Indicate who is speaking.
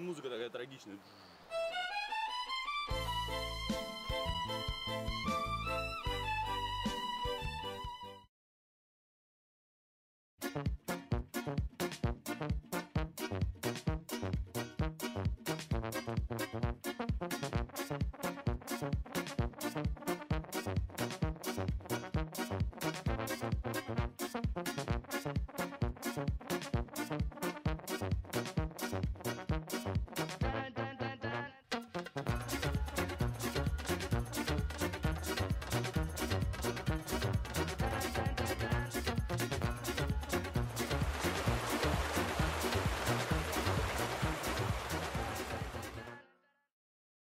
Speaker 1: музыка такая трагичная.